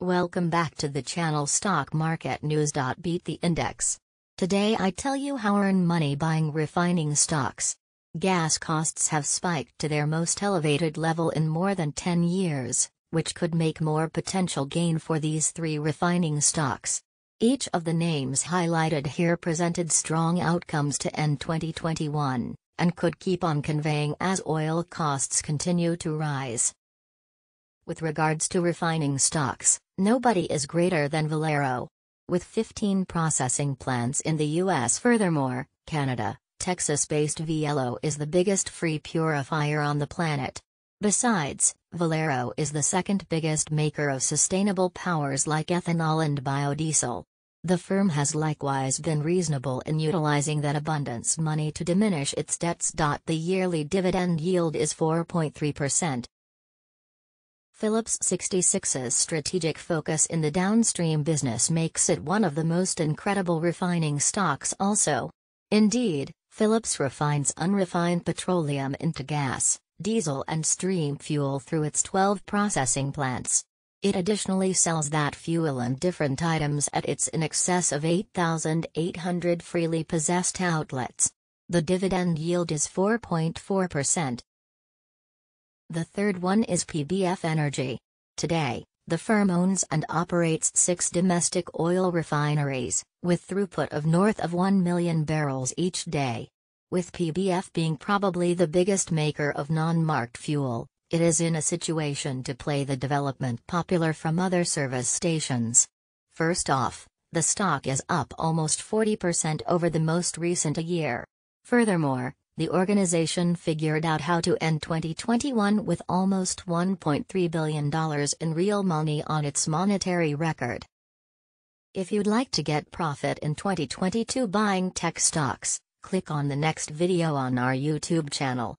Welcome back to the channel Stock Market News. Beat the index. Today I tell you how earn money buying refining stocks. Gas costs have spiked to their most elevated level in more than 10 years, which could make more potential gain for these three refining stocks. Each of the names highlighted here presented strong outcomes to end 2021, and could keep on conveying as oil costs continue to rise. With regards to refining stocks, nobody is greater than Valero. With 15 processing plants in the U.S. Furthermore, Canada, Texas-based Valero is the biggest free purifier on the planet. Besides, Valero is the second biggest maker of sustainable powers like ethanol and biodiesel. The firm has likewise been reasonable in utilizing that abundance money to diminish its debts. The yearly dividend yield is 4.3%. Phillips 66's strategic focus in the downstream business makes it one of the most incredible refining stocks also. Indeed, Phillips refines unrefined petroleum into gas, diesel and stream fuel through its 12 processing plants. It additionally sells that fuel and different items at its in excess of 8,800 freely possessed outlets. The dividend yield is 4.4%. The third one is PBF Energy. Today, the firm owns and operates six domestic oil refineries, with throughput of north of 1 million barrels each day. With PBF being probably the biggest maker of non-marked fuel, it is in a situation to play the development popular from other service stations. First off, the stock is up almost 40% over the most recent a year. Furthermore, the organization figured out how to end 2021 with almost $1.3 billion in real money on its monetary record. If you'd like to get profit in 2022 buying tech stocks, click on the next video on our YouTube channel.